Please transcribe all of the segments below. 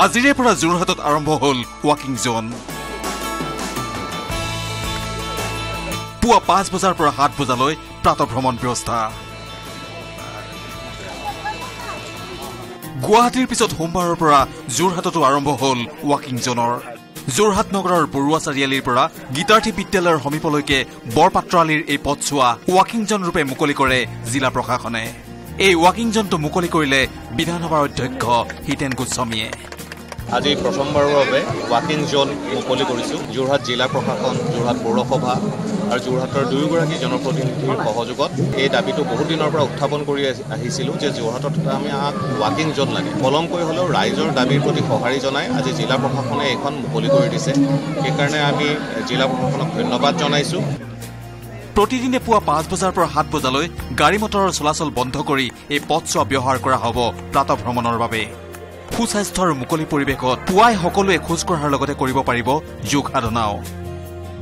আজিৰে পৰা যোৰহাটত আৰম্ভ হ'ল ৱাকিং জ'ন পুৱা পাঁচ বজাৰ পৰা সাত বজালৈ প্ৰাতঃভ্ৰমণ ব্যৱস্থা। গুৱাহাটীৰ পিছত সোমবাৰৰ পৰা যোৰহাটতো আৰম্ভ হ'ল ৱাকিং জ'নৰ যোৰহাট নগৰৰ বৰুৱা চাৰিআলিৰ পৰা গীতাৰ্থী বিদ্যালয়ৰ সমীপলৈকে বৰপাত্ৰ আলিৰ এই পথছোৱা ৱাকিং জন ৰূপে মুকলি কৰে জিলা প্ৰশাসনে। এই ৱাকিং জনটো মুকলি কৰিলে বিধানসভাৰ অধ্যক্ষ হিতেন গোস্বামীয়ে। আজি প্ৰথমবাৰৰ বাবে ৱাকিং জ'ন মুকলি কৰিছোঁ। যোৰহাট জিলা প্ৰশাসন যোৰহাট পৌৰসভা আৰু যোৰহাটৰ দুয়োগৰাকী জনপ্ৰতিনিধিৰ সহযোগত এই দাবীটো বহুত দিনৰ পৰা উত্থাপন কৰি আহি- আহিছিলোঁ যে যোৰহাটত আমি ৱাকিং জ'ন লাগে। পলমকৈ হ'লেও ৰাইজৰ দাবীৰ প্ৰতি সঁহাৰি জনাই আজি জিলা প্ৰশাসনে এইখন মুকলি কৰি দিছে। সেইকাৰণে আমি জিলা প্ৰশাসনক ধন্যবাদ জনাইছোঁ। প্ৰতিদিনে পুৱা পাঁচ বজাৰ পৰা সাত বজালৈ গাড়ী মটৰৰ চলাচল বন্ধ কৰি এই পথছোৱা ব্যৱহাৰ কৰা হ'ব। প্ৰাতঃভ্ৰমণৰ বাবে। সুস্বাস্থ্য আৰু মুকলি পৰিৱেশত পুৱাই সকলোৱে খোজ কঢ়াৰ লগতে কৰিব পাৰিব যোগ সাধনাও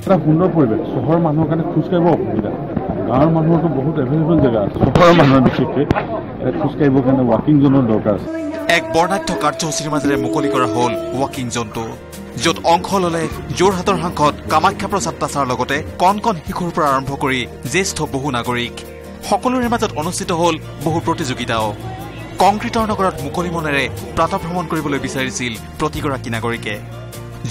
এটা সুন্দৰ পৰিৱেশ। চহৰৰ মানুহৰ কাৰণে খোজকাঢ়িব অসুবিধা। গাঁৱৰ মানুহৰতো বহুত এভেইলেবল জেগা আছে। চহৰৰ মানুহৰ বিশেষকৈ খোজকাঢ়িবৰ কাৰণে ৱাকিং জ'নৰ দৰকাৰ আছে। এক বৰ্ণাঢ্য কাৰ্যসূচীৰ মাজেৰে মুকলি কৰা হ'ল ৱাকিং জ'নটো য'ত অংশ ল'লে যোৰহাটৰ সাংসদ কামাখ্যা প্ৰসাদ তাছাৰ লগতে কণ কণ শিশুৰ পৰা আৰম্ভ কৰি জ্যেষ্ঠ বহু নাগৰিক। সকলোৰে মাজত অনুষ্ঠিত হ'ল বহু প্ৰতিযোগিতাও। কংক্ৰিটৰ নগৰত মুকলি মনেৰে প্ৰাতঃভ্ৰমণ কৰিবলৈ বিচাৰিছিল প্ৰতিগৰাকী নাগৰিকে।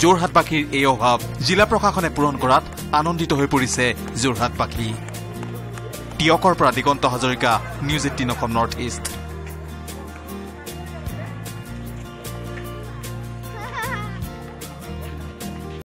যোৰহাটবাসীৰ এই অভাৱ জিলা প্ৰশাসনে পূৰণ কৰাত আনন্দিত হৈ পৰিছে যোৰহাটবাসী টিয়কৰ পৰা Diganta Hazarika news eighteen Asom north east.